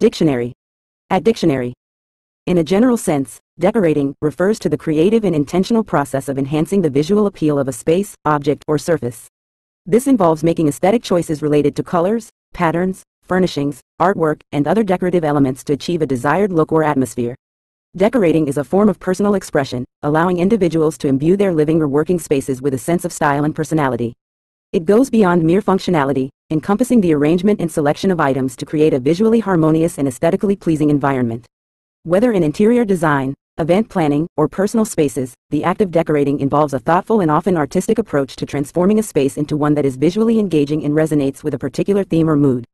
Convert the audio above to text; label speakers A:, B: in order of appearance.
A: Dictionary. At dictionary. In a general sense, decorating refers to the creative and intentional process of enhancing the visual appeal of a space, object, or surface. This involves making aesthetic choices related to colors, patterns, furnishings, artwork, and other decorative elements to achieve a desired look or atmosphere. Decorating is a form of personal expression, allowing individuals to imbue their living or working spaces with a sense of style and personality. It goes beyond mere functionality, encompassing the arrangement and selection of items to create a visually harmonious and aesthetically pleasing environment. Whether in interior design, event planning, or personal spaces, the act of decorating involves a thoughtful and often artistic approach to transforming a space into one that is visually engaging and resonates with a particular theme or mood.